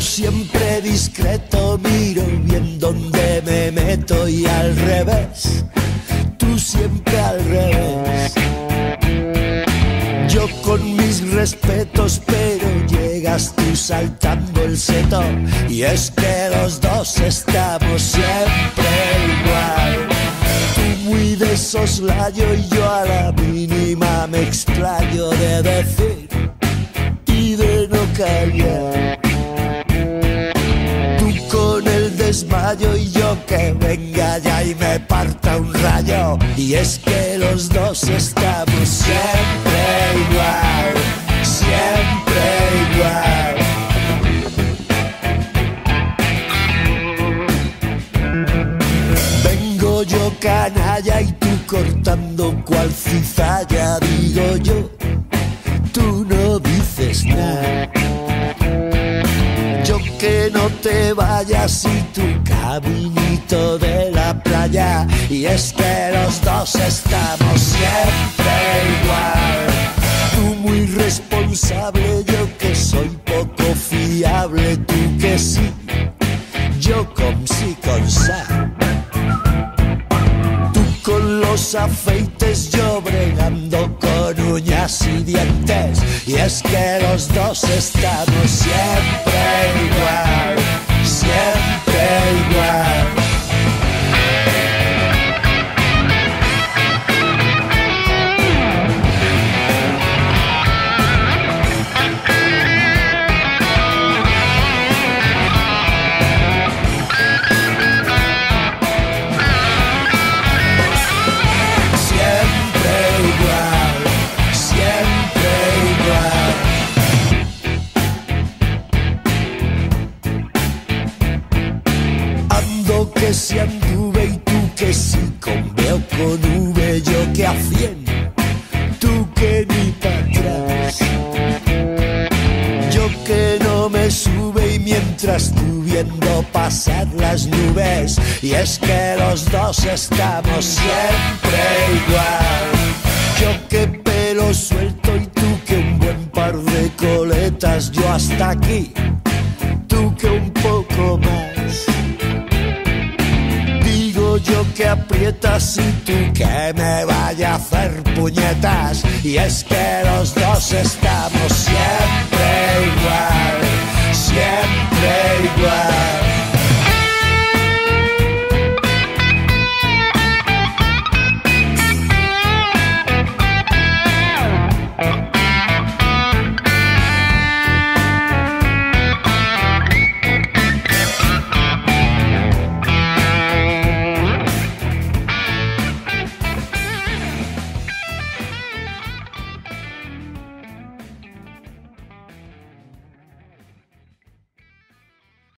siempre discreto miro bien dónde me meto y al revés, tú siempre al revés. Yo con mis respetos, pero llegas tú saltando el seto y es que los dos estamos siempre igual. Tú muy de soslayo y yo a la mínima me extraño de decir y de no callar. Desmayo y yo que venga ya y me parta un rayo. Y es que los dos estamos siempre igual, siempre igual. Vengo yo canalla y tú cortando cual cizalla, digo yo, tú no dices nada. Que no te vayas y tu caminito de la playa. Y es que los dos estamos siempre igual. Tú muy responsable, yo que soy poco fiable, tú que sí, yo con sí con sa. Tú con los afeites, yo bregando con uñas y dientes. Y es que los dos estamos siempre igual, siempre igual. Que si anduve y tú que si con B con V, yo que a cien, tú que ni para atrás. Yo que no me sube y mientras tú viendo pasar las nubes, y es que los dos estamos siempre igual. Yo que pelo suelto y tú que un buen par de coletas, yo hasta aquí, tú que un aprietas y tú que me vaya a hacer puñetas. Y es que los dos estamos siempre igual, siempre igual.